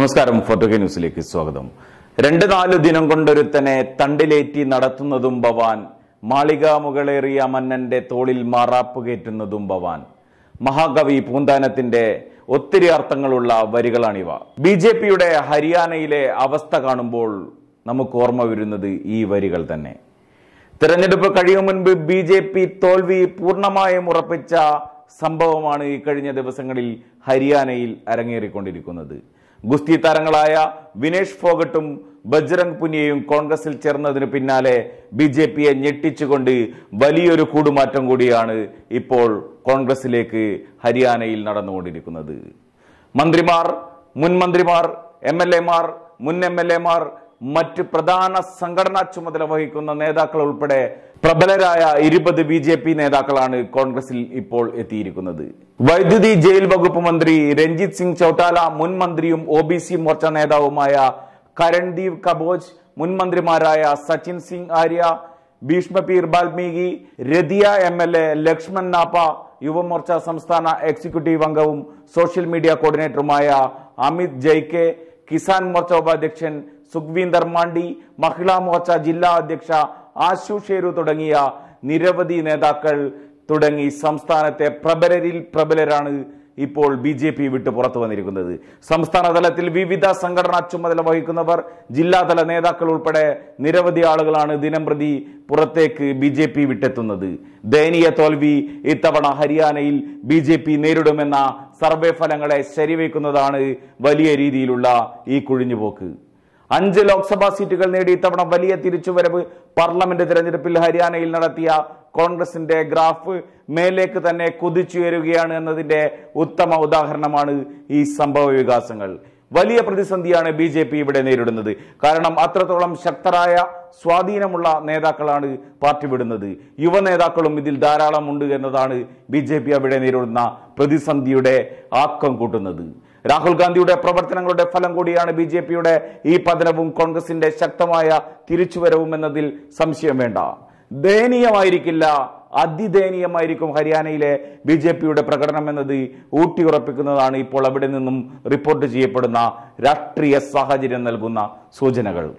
നമസ്കാരം ഫോട്ടോ ന്യൂസിലേക്ക് സ്വാഗതം. രണ്ട് നാല് ദിനം കൊണ്ടൊരുത്തനെ തണ്ടിലേറ്റി നടത്തുന്നതും ഭവാൻ മാളിക മുകളേറിയ മന്നന്റെ തോളിൽ മാറാപ്പ് കയറ്റുന്നതും ഭവാൻ. മഹാകവി പൂന്താനത്തിന്റെ ഒത്തിരി അർത്ഥങ്ങളുള്ള വരികളാണിവ. ബി ജെ പിയുടെ ഹരിയാനയിലെ അവസ്ഥ കാണുമ്പോൾ നമുക്ക് ഓർമ്മ വരുന്നത് ഈ വരികൾ തന്നെ. തിരഞ്ഞെടുപ്പ് കഴിയും മുൻപ് ബി ജെ പി തോൽവി പൂർണമായും ഉറപ്പിച്ച സംഭവമാണ് ഈ കഴിഞ്ഞ ദിവസങ്ങളിൽ ഹരിയാനയിൽ അരങ്ങേറിക്കൊണ്ടിരിക്കുന്നത്. ഗുസ്തി താരങ്ങളായ വിനേഷ് ഫോഗട്ടും ബജ്രംഗ് പുനിയയും കോൺഗ്രസിൽ ചേർന്നതിന് പിന്നാലെ ബി ജെ പിയെ ഞെട്ടിച്ചുകൊണ്ട് വലിയൊരു കൂടുമാറ്റം കൂടിയാണ് ഇപ്പോൾ കോൺഗ്രസിലേക്ക് ഹരിയാനയിൽ നടന്നുകൊണ്ടിരിക്കുന്നത്. മന്ത്രിമാർ മുൻ മന്ത്രിമാർ എം എൽ എമാർ മുൻ എം എൽ എമാർ മറ്റ് പ്രധാന സംഘടനാ ചുമതല വഹിക്കുന്ന നേതാക്കൾ ഉൾപ്പെടെ പ്രബലരായ ഇരുപത് ബി ജെ പി നേതാക്കളാണ് കോൺഗ്രസിൽ ഇപ്പോൾ എത്തിയിരിക്കുന്നത്. വൈദ്യുതി ജയിൽ വകുപ്പ് മന്ത്രി രഞ്ജിത് സിംഗ് ചൌട്ടാല മുൻ മന്ത്രിയും ഒ ബി സി മോർച്ച നേതാവുമായ കരൺദീപ് കബോജ് മുൻ മന്ത്രിമാരായ Sachin Singh Arya Bhishma Peer Balmiki Ratia M L A Laxman Nappa Yuva Morcha സംസ്ഥാന എക്സിക്യൂട്ടീവ് അംഗവും സോഷ്യൽ മീഡിയ കോർഡിനേറ്ററുമായ അമിത് ജയ്കെ കിസാൻ മോർച്ച ഉപാധ്യക്ഷൻ സുഖ്വീന്ദർ മാണ്ഡി മഹിളാ മോർച്ച ജില്ലാ അധ്യക്ഷ ആശു ഷേരു തുടങ്ങിയ നിരവധി നേതാക്കൾ തുടങ്ങി സംസ്ഥാനത്തെ പ്രബലരിൽ പ്രബലരാണ് ഇപ്പോൾ ബി ജെ പി വിട്ട് പുറത്തു വന്നിരിക്കുന്നത്. സംസ്ഥാന തലത്തിൽ വിവിധ സംഘടനാ ചുമതല വഹിക്കുന്നവർ ജില്ലാതല നേതാക്കൾ ഉൾപ്പെടെ നിരവധി ആളുകളാണ് ദിനം പ്രതി പുറത്തേക്ക് ബി ജെ പി വിട്ടെത്തുന്നത്. ദയനീയ തോൽവി ഇത്തവണ ഹരിയാനയിൽ ബി ജെ പി നേരിടുമെന്ന സർവേ ഫലങ്ങളെ ശരിവെക്കുന്നതാണ് വലിയ രീതിയിലുള്ള ഈ കുഴിഞ്ഞുപോക്ക്. അഞ്ച് ലോക്സഭാ സീറ്റുകൾ നേടി ഇത്തവണ വലിയ തിരിച്ചുവരവ് പാർലമെന്റ് തിരഞ്ഞെടുപ്പിൽ ഹരിയാനയിൽ നടത്തിയ കോൺഗ്രസിന്റെ ഗ്രാഫ് മേലേക്ക് തന്നെ കുതിച്ചുയരുകയാണ് എന്നതിന്റെ ഉത്തമ ഉദാഹരണമാണ് ഈ സംഭവ വികാസങ്ങൾ. വലിയ പ്രതിസന്ധിയാണ് ബി ജെ പി ഇവിടെ നേരിടുന്നത്. കാരണം അത്രത്തോളം ശക്തരായ സ്വാധീനമുള്ള നേതാക്കളാണ് പാർട്ടി വിടുന്നത്. യുവ നേതാക്കളും ഇതിൽ ധാരാളം ഉണ്ട് എന്നതാണ് ബി ജെ പി അവിടെ നേരിടുന്ന പ്രതിസന്ധിയുടെ ആക്കം കൂട്ടുന്നത്. രാഹുൽ ഗാന്ധിയുടെ പ്രവർത്തനങ്ങളുടെ ഫലം കൂടിയാണ് ബി ഈ പതനവും കോൺഗ്രസിന്റെ ശക്തമായ തിരിച്ചുവരവും എന്നതിൽ സംശയം വേണ്ട. ദയനീയമായിരിക്കില്ല അതിദയനീയമായിരിക്കും ഹരിയാനയിലെ ബി ജെ പിയുടെ പ്രകടനം എന്നത് ഊട്ടിയുറപ്പിക്കുന്നതാണ് ഇപ്പോൾ അവിടെ നിന്നും റിപ്പോർട്ട് ചെയ്യപ്പെടുന്ന രാഷ്ട്രീയ സാഹചര്യം നൽകുന്ന സൂചനകൾ.